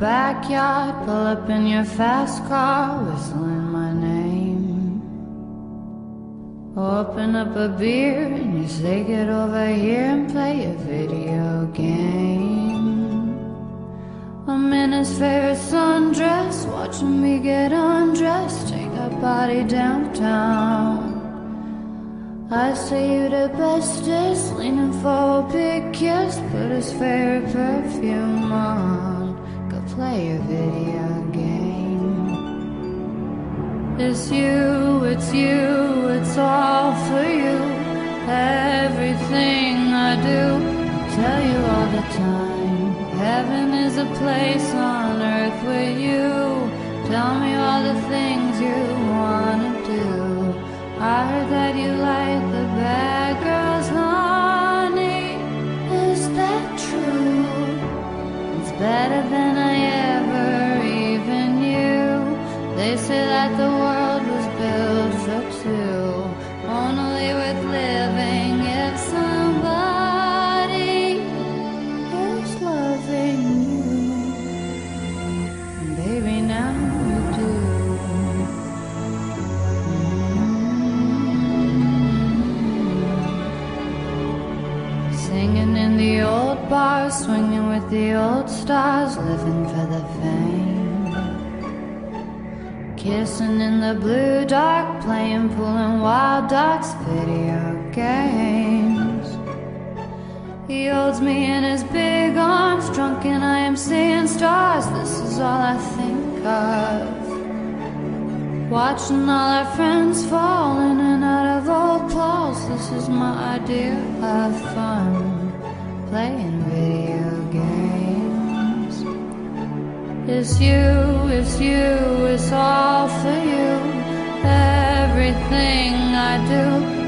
Backyard, pull up in your fast car, whistling my name. Open up a beer and you say get over here and play a video game. I'm in his favorite sundress, watching me get undressed, take that body downtown. I say you the bestest, leaning for a big kiss, put his favorite perfume on, It's you, it's you, it's all for you. Everything I do, I tell you all the time. Heaven is a place on earth with you. Tell me all the things you wanna do. I heard that you like the bad girls, honey. Is that true? It's better than I ever even knew. They say that the world Singing in the old bars, swinging with the old stars, living for the fame. Kissing in the blue dark, playing pool and wild ducks, video games. He holds me in his big arms, drunk and I am seeing stars. This is all I think of. Watching all our friends fall in and out of old. This is my idea of fun. Playing video games. It's you, it's you, it's all for you. Everything I do,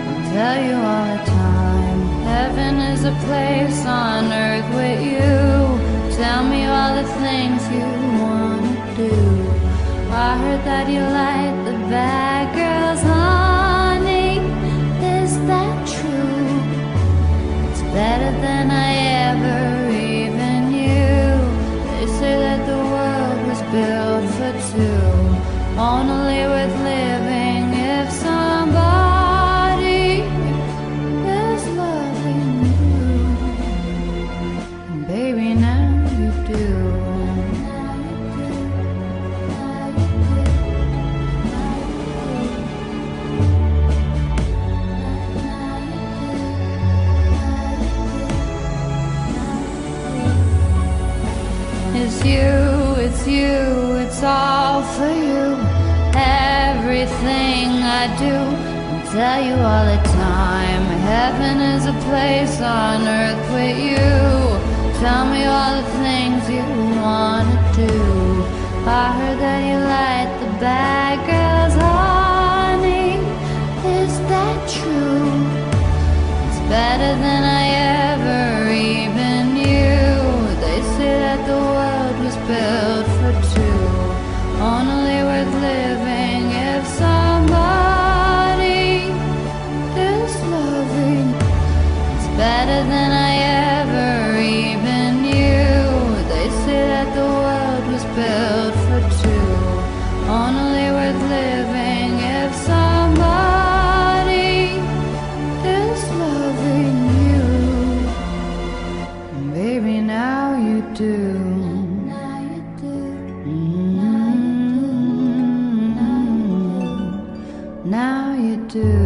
I'll tell you all the time. Heaven is a place on earth with you. Tell me all the things you wanna do. I heard that you like the bad girls, for two, only with living if somebody is loving you. Baby, now you do. It's you, it's you, it's all for you. Everything I do, I tell you all the time. Heaven is a place on earth with you. Tell me all the things you wanna do. I heard that you like the bad girls, honey. Is that true? It's better than I do.